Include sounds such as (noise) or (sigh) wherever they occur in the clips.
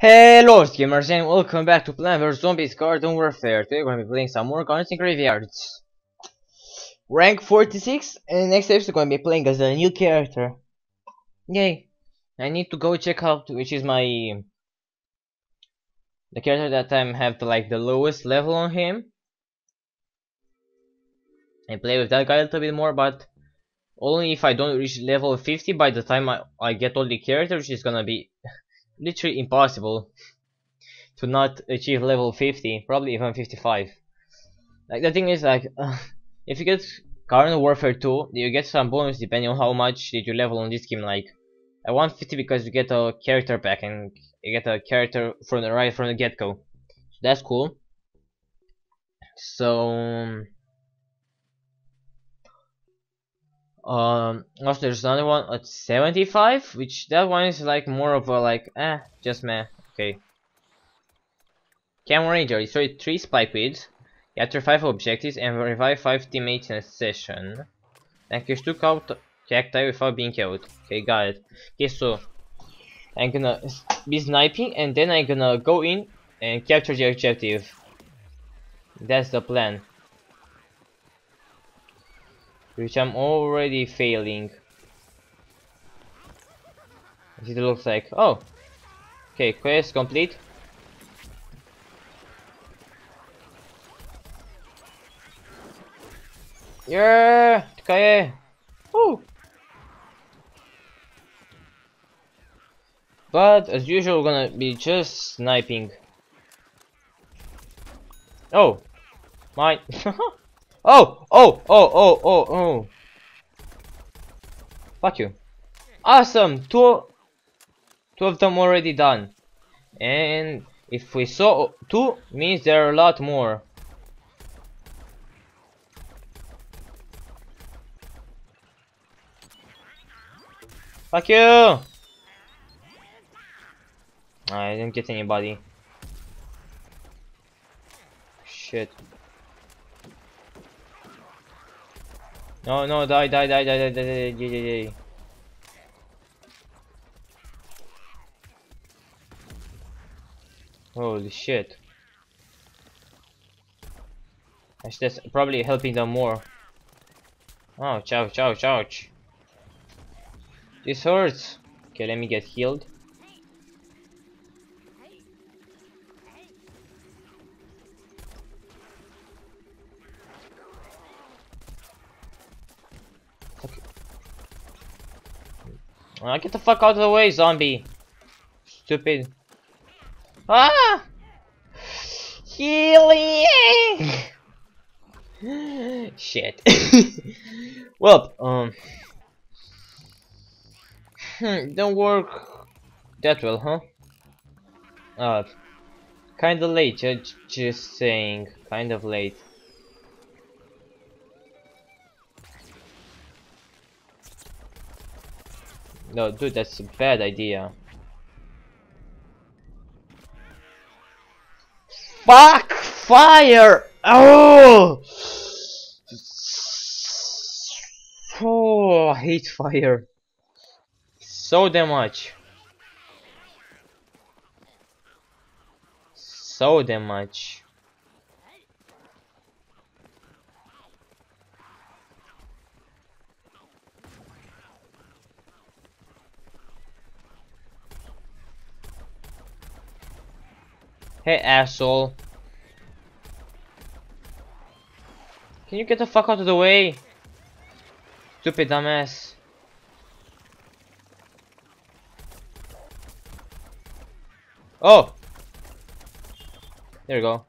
Hello gamers and welcome back to Plant vs Zombies Garden Warfare. Today we're to be playing some more Gardens and Graveyards. Rank 46 and next episode we're to be playing as a new character. Yay. I need to go check out which is my... The character that I have the, like the lowest level on him. And play with that guy a little bit more but only if I don't reach level 50 by the time I, I get all the characters which is gonna be literally impossible to not achieve level 50, probably even 55. Like the thing is like, uh, (laughs) if you get Garden Warfare 2, you get some bonus depending on how much did you level on this game. Like, I want 50 because you get a character pack and you get a character from the right from the get-go. So that's cool. So. Um, also there's another one at 75, which that one is like more of a like, eh, just meh, okay. Camo Ranger, destroy 3 spike weeds, capture 5 objectives, and revive 5 teammates in a session. Then catch 2 out cacti without being killed. Okay, got it. Okay, so, I'm gonna be sniping, and then I'm gonna go in and capture the objective. That's the plan which I'm already failing. It looks like. Oh! Okay, quest complete. Yeah! Okay. Woo! But as usual, we're gonna be just sniping. Oh! My. (laughs) Oh, oh, oh, oh, oh, oh. Fuck you. Awesome! Two, two of them already done. And if we saw two, means there are a lot more. Fuck you! I didn't get anybody. Shit. No, no, die, die, die, die, die, die, die, die, die. Holy shit. That's probably helping them more. Ouch, ouch, ouch, ouch. This hurts. Okay, let me get healed. Uh, get the fuck out of the way, zombie. Stupid. Ah! Healing! (laughs) Shit. (laughs) well, um... Hmm, don't work that well, huh? Uh, kinda late, just, just saying. Kind of late. No, dude, that's a bad idea. Fuck! Fire! Oh! Oh, I hate fire. So damn much. So damn much. Hey, asshole. Can you get the fuck out of the way? Stupid dumbass. Oh! There we go.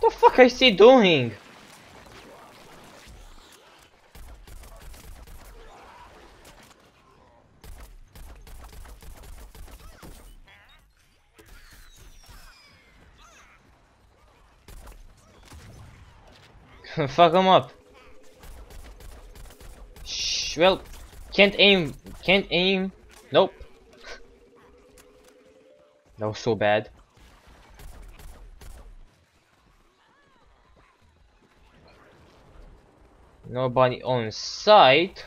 What the fuck is he doing? (laughs) Fuck him up. Shh, well, can't aim. Can't aim. Nope. (laughs) that was so bad. Nobody on site.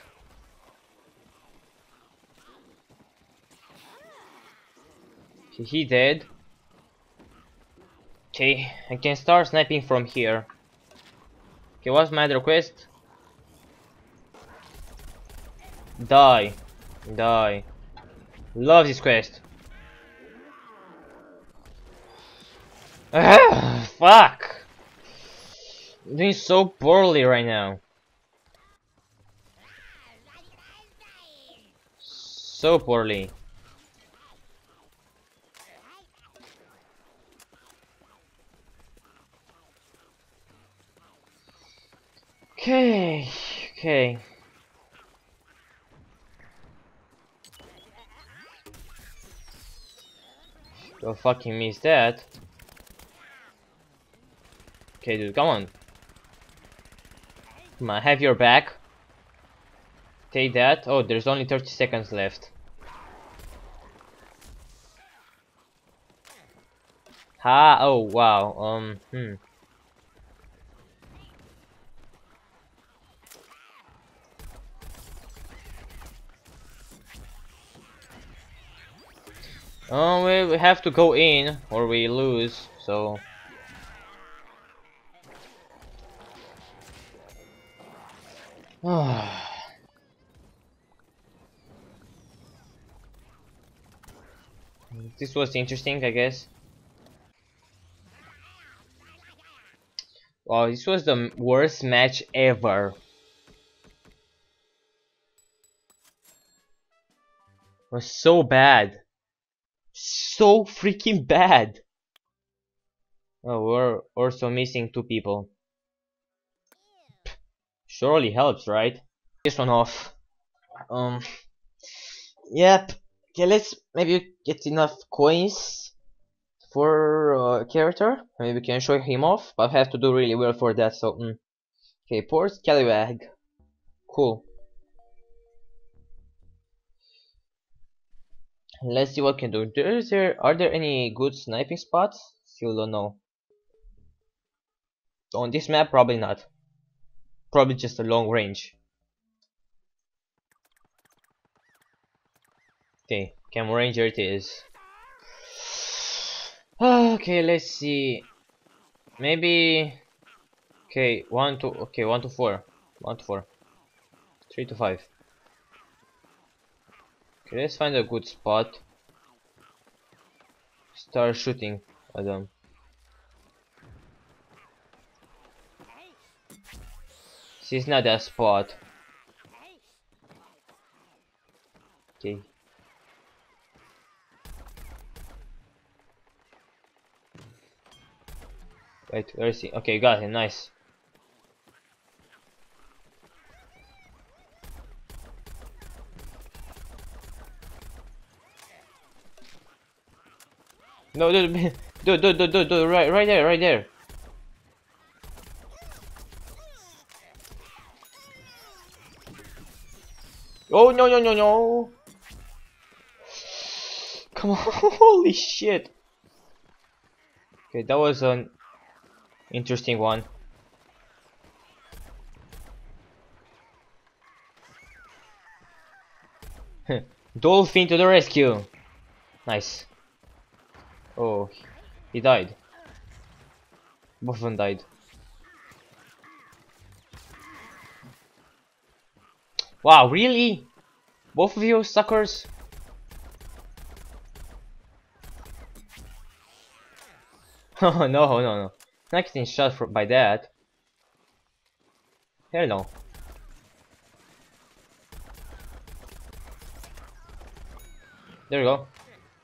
Okay, he dead. Okay, I can start sniping from here. Okay, what's my other quest? Die. Die. Love this quest. Ah, fuck! I'm doing so poorly right now. So poorly. Okay, okay. Don't fucking miss that. Okay, dude, come on. Come on, have your back. Take that. Oh, there's only 30 seconds left. Ha! Oh, wow. Um, hmm. Oh, we, we have to go in or we lose, so... (sighs) this was interesting, I guess. Wow, this was the worst match ever. It was so bad so freaking bad. Oh, we're also missing two people. Surely helps, right? This one off. Um. Yep. Okay, let's maybe get enough coins for uh, character. Maybe we can show him off, but I have to do really well for that. So, mm. okay, Port Scallywag. Cool. Let's see what can do. Is there are there any good sniping spots? Still don't know. On this map, probably not. Probably just a long range. Okay, camo ranger it is. (sighs) Okay, let's see. Maybe. Okay, one to okay one to four, one to four, three to five. Okay, let's find a good spot. Start shooting at them. This is not that spot. Okay. Wait, where is he? Okay, got him, nice. No, dude, dude, (laughs) dude, dude, dude, dude, right, right there, right there. Oh no, no, no, no! (sighs) Come on, (laughs) holy shit! Okay, that was an interesting one. (laughs) Dolphin to the rescue! Nice. Oh, he died. Both of them died. Wow, really? Both of you suckers? Oh (laughs) no, no, no. Not getting shot for, by that. Hell no. There we go.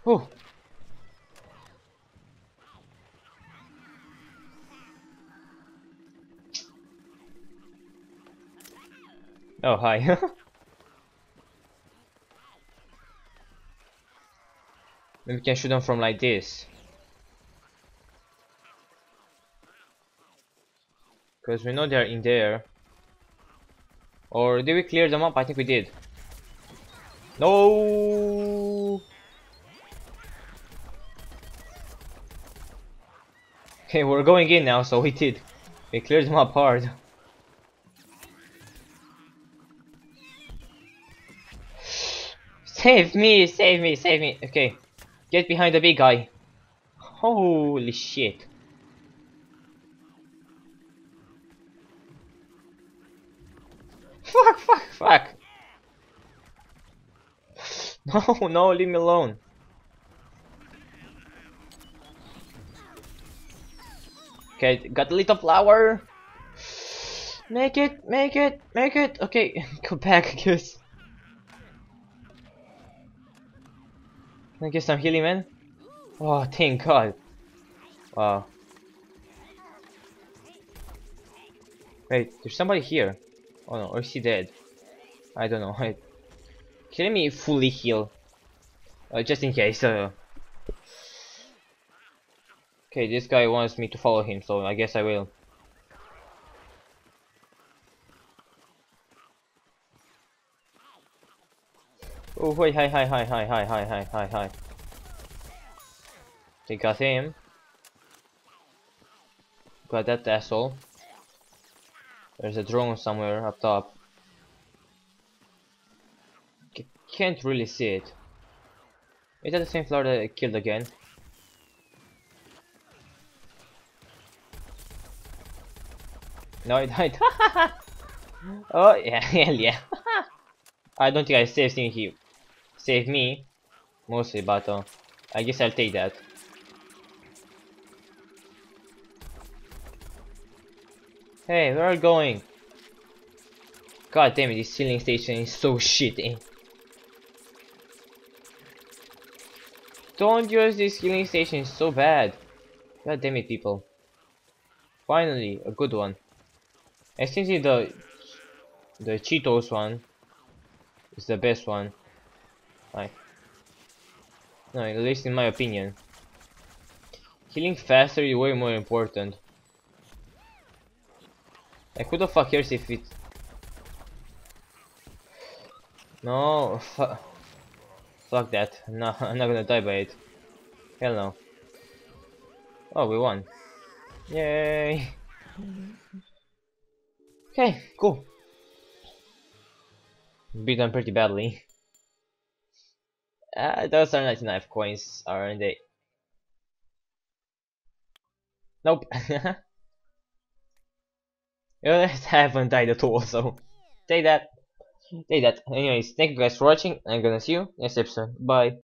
Whew. Oh, hi. (laughs) Maybe we can shoot them from like this. Because we know they're in there. Or did we clear them up? I think we did. No. (laughs) Okay, we're going in now, so we did. We cleared them up hard. (laughs) Save me, save me, save me. Okay. Get behind the big guy. Holy shit. Fuck, fuck, fuck. (laughs) No, no, leave me alone. Okay, got a little flower. Make it, make it, make it. Okay, (laughs) go back, I guess. Can I get some healing, man? Oh, thank God. Wow. Wait, there's somebody here. Oh no, or is he dead? I don't know. (laughs) Can me fully heal? Uh, just in case. Uh. Okay, this guy wants me to follow him, so I guess I will. Oh wait, hi, hi, hi, hi, hi, hi, hi, hi, hi. They got him. Got that asshole. There's a drone somewhere up top. C can't really see it. Is that the same flower that I killed again? No, (laughs) it died. (laughs) oh yeah, (laughs) hell yeah. I don't think I saved him. He saved me mostly, but uh, I guess I'll take that. Hey, where are you going? God damn it, this healing station is so shitty. Don't use this healing station, it's so bad. God damn it, people. Finally, a good one. I think the the Cheetos one is the best one. Like, no, at least in my opinion. Healing faster is way more important. Like who the fuck cares if it... No, (laughs) fu fuck that. (laughs) No, I'm not gonna die by it. Hell no. Oh, we won. Yay! (laughs) okay, cool. Beat them pretty badly. Uh, those are 99 coins, aren't they? Nope. (laughs) (laughs) I haven't died at all, so take that. Take that. Anyways, thank you guys for watching. I'm gonna see you next episode. Bye.